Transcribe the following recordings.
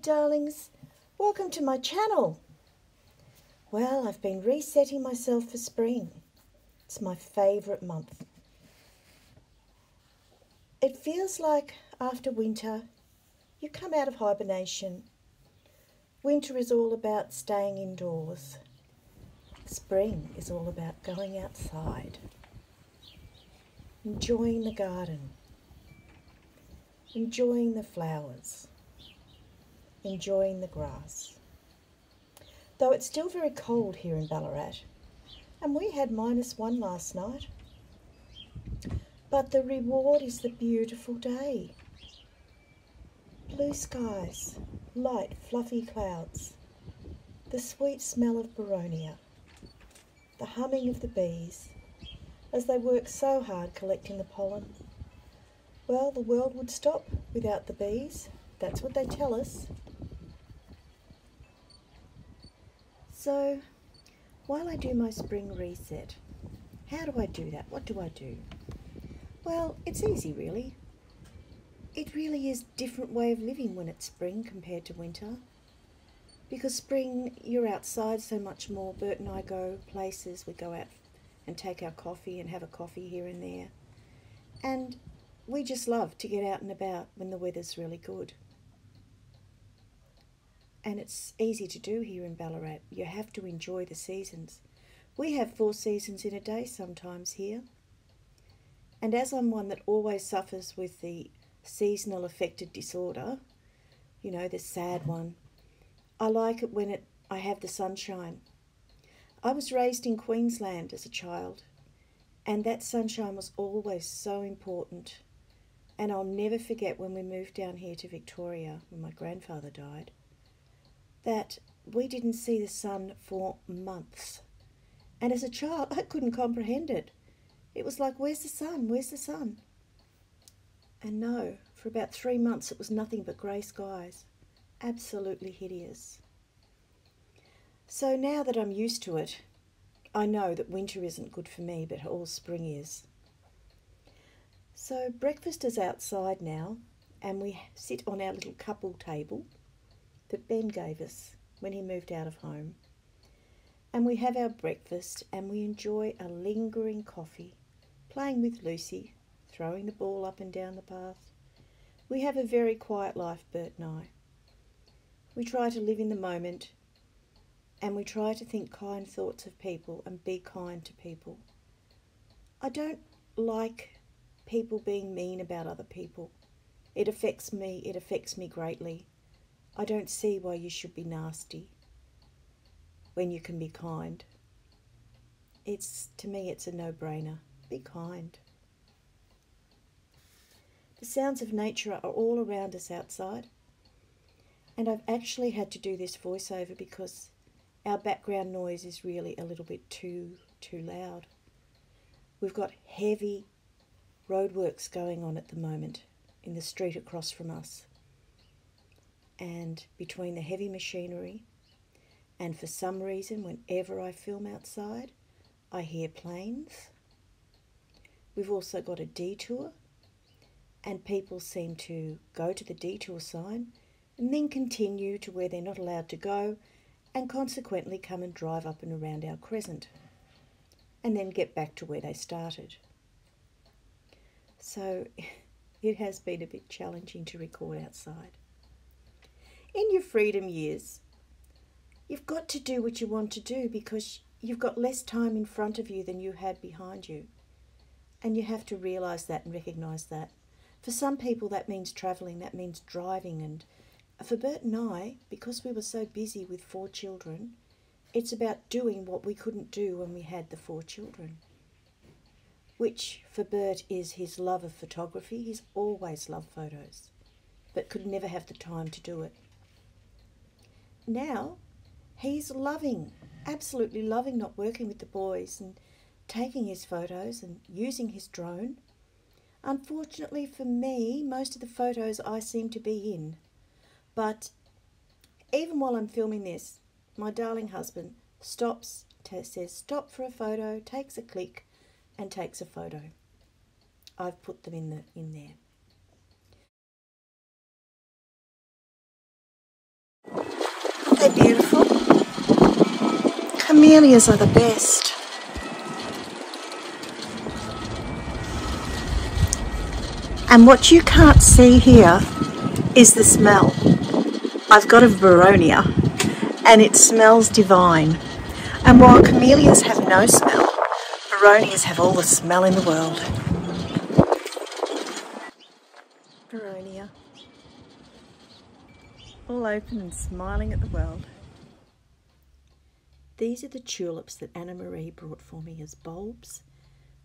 Darlings, welcome to my channel. Well, I've been resetting myself for spring. It's my favourite month. It feels like after winter, you come out of hibernation. Winter is all about staying indoors. Spring is all about going outside, enjoying the garden, enjoying the flowers enjoying the grass. Though it's still very cold here in Ballarat, and we had minus one last night. But the reward is the beautiful day. Blue skies, light fluffy clouds, the sweet smell of boronia, the humming of the bees as they work so hard collecting the pollen. Well, the world would stop without the bees. That's what they tell us. So, while I do my spring reset, how do I do that? What do I do? Well, it's easy really. It really is different way of living when it's spring compared to winter. Because spring, you're outside so much more. Bert and I go places. We go out and take our coffee and have a coffee here and there. And we just love to get out and about when the weather's really good and it's easy to do here in Ballarat. You have to enjoy the seasons. We have four seasons in a day sometimes here. And as I'm one that always suffers with the seasonal affected disorder, you know, the sad one, I like it when it I have the sunshine. I was raised in Queensland as a child, and that sunshine was always so important. And I'll never forget when we moved down here to Victoria when my grandfather died that we didn't see the sun for months. And as a child, I couldn't comprehend it. It was like, where's the sun? Where's the sun? And no, for about three months it was nothing but grey skies. Absolutely hideous. So now that I'm used to it, I know that winter isn't good for me, but all spring is. So breakfast is outside now, and we sit on our little couple table that Ben gave us when he moved out of home. And we have our breakfast and we enjoy a lingering coffee, playing with Lucy, throwing the ball up and down the path. We have a very quiet life, Bert and I. We try to live in the moment and we try to think kind thoughts of people and be kind to people. I don't like people being mean about other people. It affects me, it affects me greatly. I don't see why you should be nasty when you can be kind. It's to me it's a no-brainer. Be kind. The sounds of nature are all around us outside. And I've actually had to do this voiceover because our background noise is really a little bit too too loud. We've got heavy roadworks going on at the moment in the street across from us and between the heavy machinery. And for some reason, whenever I film outside, I hear planes. We've also got a detour, and people seem to go to the detour sign and then continue to where they're not allowed to go, and consequently come and drive up and around our crescent, and then get back to where they started. So it has been a bit challenging to record outside in your freedom years, you've got to do what you want to do because you've got less time in front of you than you had behind you. And you have to realize that and recognize that. For some people, that means traveling, that means driving. And for Bert and I, because we were so busy with four children, it's about doing what we couldn't do when we had the four children. Which for Bert is his love of photography. He's always loved photos, but could never have the time to do it now he's loving, absolutely loving not working with the boys and taking his photos and using his drone. Unfortunately for me, most of the photos I seem to be in. But even while I'm filming this, my darling husband stops, says stop for a photo, takes a click and takes a photo. I've put them in the in there. they're beautiful. Camellias are the best. And what you can't see here is the smell. I've got a boronia and it smells divine. And while camellias have no smell, boronias have all the smell in the world. All open and smiling at the world. These are the tulips that Anna Marie brought for me as bulbs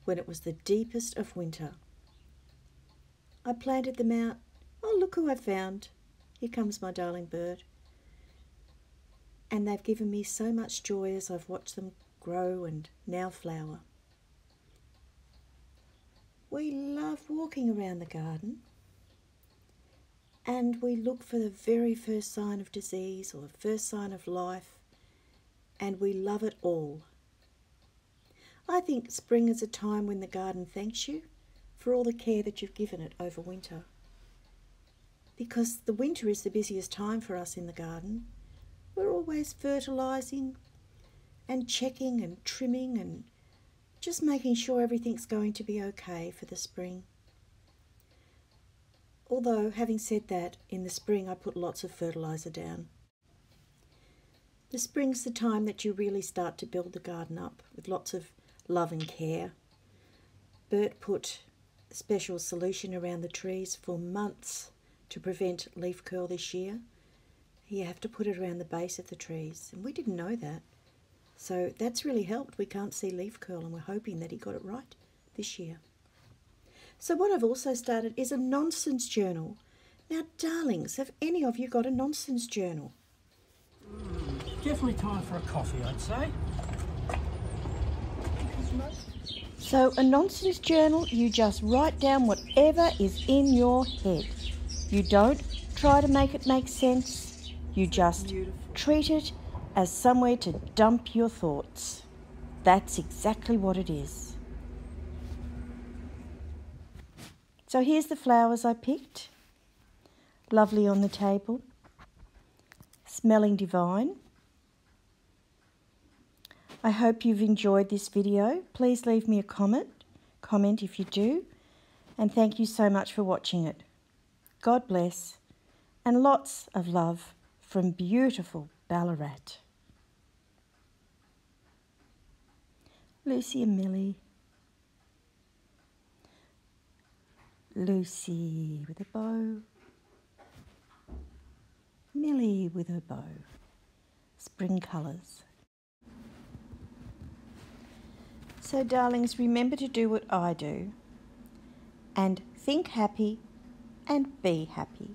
when it was the deepest of winter. I planted them out. Oh, look who I found. Here comes my darling Bert. And they've given me so much joy as I've watched them grow and now flower. We love walking around the garden and we look for the very first sign of disease or the first sign of life and we love it all. I think spring is a time when the garden thanks you for all the care that you've given it over winter. Because the winter is the busiest time for us in the garden. We're always fertilising and checking and trimming and just making sure everything's going to be okay for the spring. Although, having said that, in the spring I put lots of fertiliser down. The spring's the time that you really start to build the garden up with lots of love and care. Bert put special solution around the trees for months to prevent leaf curl this year. You have to put it around the base of the trees, and we didn't know that. So that's really helped. We can't see leaf curl, and we're hoping that he got it right this year. So what I've also started is a nonsense journal. Now, darlings, have any of you got a nonsense journal? Definitely time for a coffee, I'd say. So, a nonsense journal, you just write down whatever is in your head. You don't try to make it make sense, you just Beautiful. treat it as somewhere to dump your thoughts. That's exactly what it is. So, here's the flowers I picked. Lovely on the table, smelling divine. I hope you've enjoyed this video. Please leave me a comment, comment if you do, and thank you so much for watching it. God bless, and lots of love from beautiful Ballarat. Lucy and Millie. Lucy with a bow. Millie with her bow. Spring colours. So, darlings, remember to do what I do and think happy and be happy.